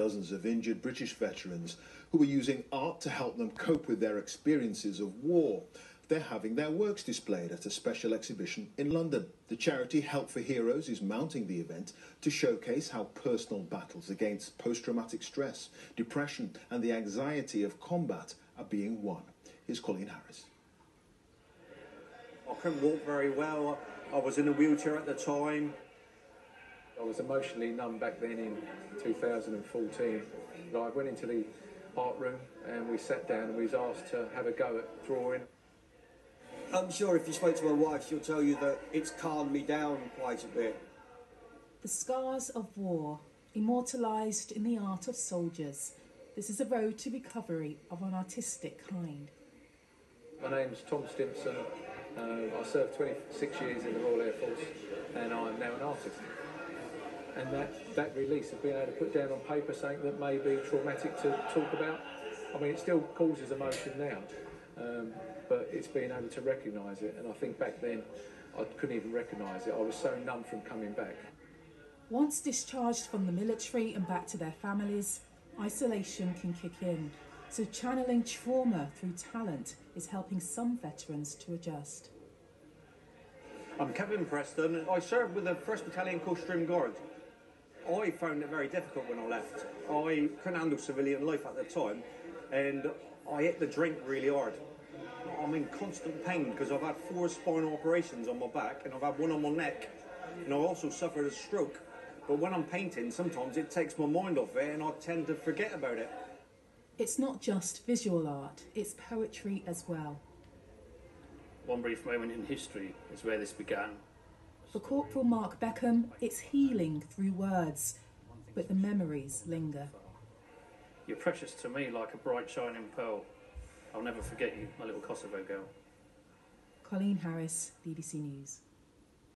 dozens of injured British veterans who were using art to help them cope with their experiences of war. They're having their works displayed at a special exhibition in London. The charity Help for Heroes is mounting the event to showcase how personal battles against post traumatic stress, depression, and the anxiety of combat are being won. Here's Colleen Harris. I couldn't walk very well. I was in a wheelchair at the time. I was emotionally numb back then in 2014. I went into the art room and we sat down and we was asked to have a go at drawing. I'm sure if you spoke to my wife, she'll tell you that it's calmed me down quite a bit. The scars of war, immortalised in the art of soldiers. This is a road to recovery of an artistic kind. My name's Tom Stimpson. Uh, I served 26 years in the Royal Air Force and I'm now an artist. And that, that release of being able to put down on paper something that may be traumatic to talk about, I mean, it still causes emotion now. Um, but it's being able to recognise it. And I think back then I couldn't even recognise it. I was so numb from coming back. Once discharged from the military and back to their families, isolation can kick in. So channeling trauma through talent is helping some veterans to adjust. I'm Kevin Preston. I served with the 1st Battalion Coldstream Guard. I found it very difficult when I left. I couldn't handle civilian life at the time and I hit the drink really hard. I'm in constant pain because I've had four spinal operations on my back and I've had one on my neck and I also suffered a stroke. But when I'm painting, sometimes it takes my mind off it and I tend to forget about it. It's not just visual art, it's poetry as well. One brief moment in history is where this began. For Corporal Mark Beckham, it's healing through words, but the memories linger. You're precious to me like a bright shining pearl. I'll never forget you, my little Kosovo girl. Colleen Harris, BBC News.